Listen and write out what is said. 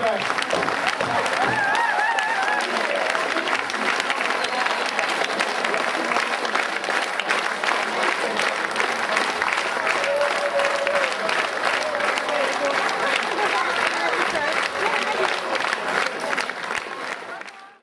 Thanks.